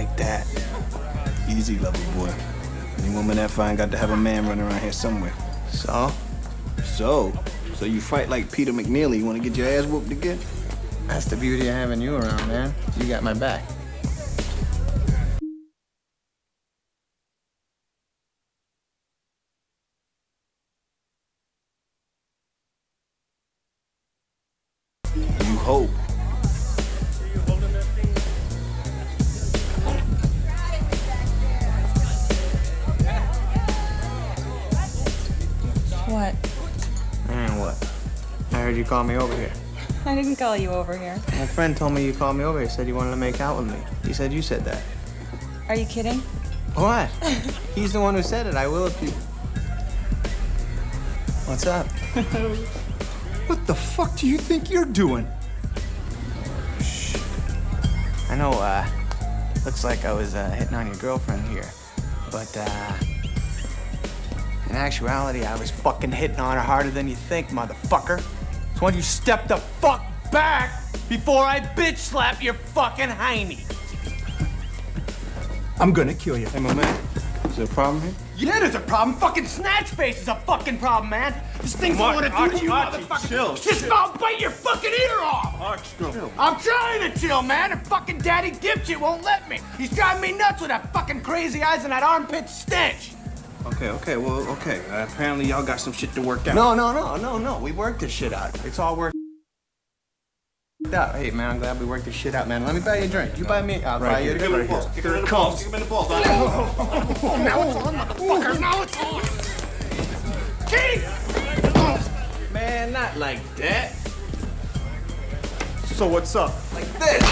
like that. Easy, lover boy. Any woman that fine got to have a man running around here somewhere. So? So? So you fight like Peter McNeeley. You want to get your ass whooped again? That's the beauty of having you around, man. You got my back. You hope. What? And what? I heard you call me over here. I didn't call you over here. My friend told me you called me over here. Said you wanted to make out with me. He said you said that. Are you kidding? What? He's the one who said it. I will if you. What's up? What the fuck do you think you're doing? I know, uh, looks like I was uh, hitting on your girlfriend here, but, uh, in actuality, I was fucking hitting on her harder than you think, motherfucker. So why don't you step the fuck back before I bitch slap your fucking hiney? I'm gonna kill you. Hey, my man. Is there a problem here? Yeah, there's a problem. Fucking Snatch Face is a fucking problem, man. This thing's Mark, what I want to do to you, Archie, motherfucker. chill, Just I'll bite your fucking ear off. Arch, I'm trying to chill, man, and fucking Daddy Dipshit won't let me. He's driving me nuts with that fucking crazy eyes and that armpit stench. Okay, okay, well, okay. Uh, apparently y'all got some shit to work out. No, no, no, no, no. We worked this shit out. It's all worked out. Hey, man, I'm glad we worked this shit out, man. Let me buy you a drink. You buy me, I'll buy you a Kick him in drink. the balls. Kick him in the balls. Kick him in the balls. Now it's on, motherfucker. Now it's on. Keith! Man, not like that. So what's up? Like this.